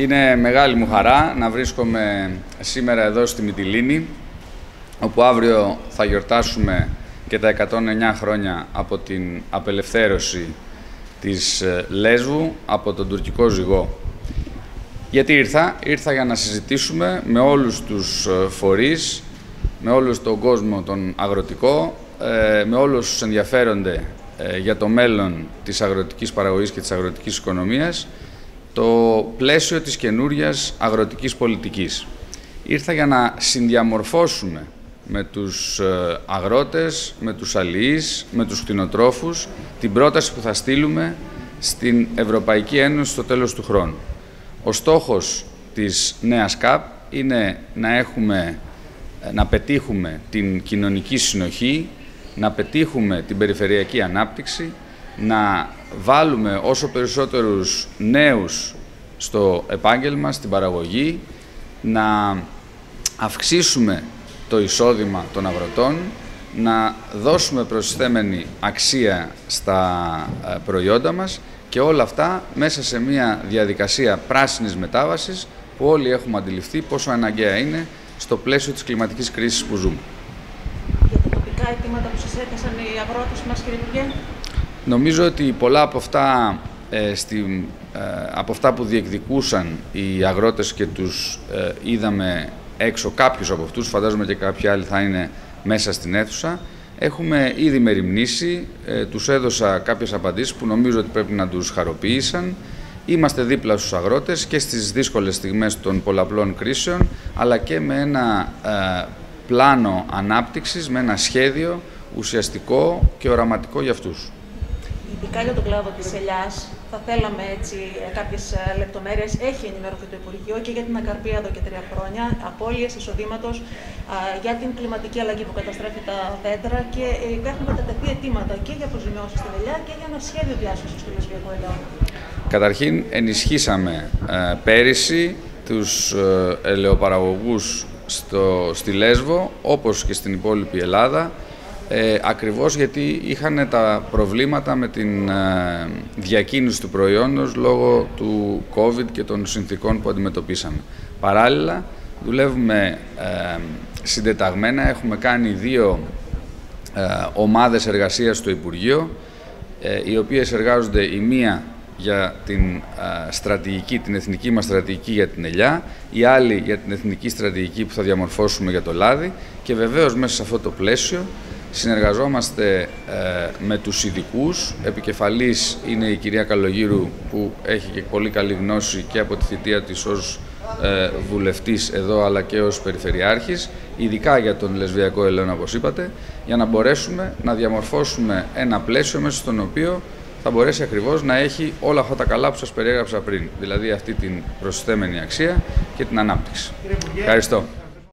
Είναι μεγάλη μου χαρά να βρίσκομαι σήμερα εδώ στη Μυτιλίνη, όπου αύριο θα γιορτάσουμε και τα 109 χρόνια από την απελευθέρωση της ε, Λέσβου από τον τουρκικό ζυγό. Γιατί ήρθα, ήρθα για να συζητήσουμε με όλους τους ε, φορείς, με όλους τον κόσμο τον αγροτικό, ε, με όλους τους ενδιαφέρονται για το μέλλον της αγροτικής παραγωγής και της αγροτικής οικονομίας το πλαίσιο της καινούριας αγροτικής πολιτικής. Ήρθα για να συνδιαμορφώσουμε με τους ε, αγρότες, με τους αλληλείς, με τους κτηνοτρόφους την πρόταση που θα στείλουμε στην Ευρωπαϊκή Ένωση στο τέλος του χρόνου. Ο στόχος της νέας ΚΑΠ είναι να, έχουμε, ε, να πετύχουμε την κοινωνική συνοχή, να πετύχουμε την περιφερειακή ανάπτυξη, να βάλουμε όσο περισσότερους νέους στο επάγγελμα, στην παραγωγή, να αυξήσουμε το εισόδημα των αγροτών, να δώσουμε προσθέμενη αξία στα ε, προϊόντα μας και όλα αυτά μέσα σε μια διαδικασία πράσινης μετάβασης που όλοι έχουμε αντιληφθεί πόσο αναγκαία είναι στο πλαίσιο της κλιματικής κρίσης που ζούμε. Για τα τοπικά αιτήματα που σας έκασαν οι αγρότες μας, κύριε Υπουργέ; Νομίζω ότι πολλά από αυτά, ε, στη, ε, από αυτά που διεκδικούσαν οι αγρότες και τους ε, είδαμε έξω κάποιους από αυτούς, φαντάζομαι και κάποιοι άλλοι θα είναι μέσα στην αίθουσα, έχουμε ήδη μεριμνήσει, ε, τους έδωσα κάποιες απαντήσεις που νομίζω ότι πρέπει να τους χαροποίησαν. Είμαστε δίπλα στους αγρότες και στις δύσκολες στιγμές των πολλαπλών κρίσεων, αλλά και με ένα ε, πλάνο ανάπτυξης, με ένα σχέδιο ουσιαστικό και οραματικό για αυτούς ειδικά για τον κλάδο της ελιάς, θα θέλαμε έτσι κάποιες ε, λεπτομέρειες. Έχει ενημερωθεί το Υπουργείο και για την ακαρπία εδώ και τρία χρόνια, απώλειες εισοδήματος, για την κλιματική αλλαγή που καταστρέφει τα δέντρα και ε, έχουν κατατεθεί αιτήματα και για αποζημιώσεις στην ελιά και για ένα σχέδιο διάσωσης του λεσβιακού ελαιού. Καταρχήν ενισχύσαμε ε, πέρυσι τους ελαιοπαραγωγούς στο, στη Λέσβο, όπως και στην υπόλοιπη Ελλάδα, ε, ακριβώς γιατί είχαν τα προβλήματα με την ε, διακίνηση του προϊόντος λόγω του COVID και των συνθήκων που αντιμετωπίσαμε. Παράλληλα, δουλεύουμε ε, συντεταγμένα, έχουμε κάνει δύο ε, ομάδες εργασίας στο Υπουργείο, ε, οι οποίες εργάζονται η μία για την στρατηγική, την εθνική μας στρατηγική για την ελιά, η άλλη για την εθνική στρατηγική που θα διαμορφώσουμε για το λάδι και βεβαίως μέσα σε αυτό το πλαίσιο Συνεργαζόμαστε ε, με τους ειδικούς. Επικεφαλής είναι η κυρία Καλογύρου που έχει και πολύ καλή γνώση και από τη θητεία της ως ε, βουλευτής εδώ αλλά και ως περιφερειάρχης, ειδικά για τον λεσβιακό ελαιόνα όπως είπατε, για να μπορέσουμε να διαμορφώσουμε ένα πλαίσιο μέσα στον οποίο θα μπορέσει ακριβώς να έχει όλα αυτά τα καλά που σας περιέγραψα πριν, δηλαδή αυτή την προσθέμενη αξία και την ανάπτυξη. Ευχαριστώ.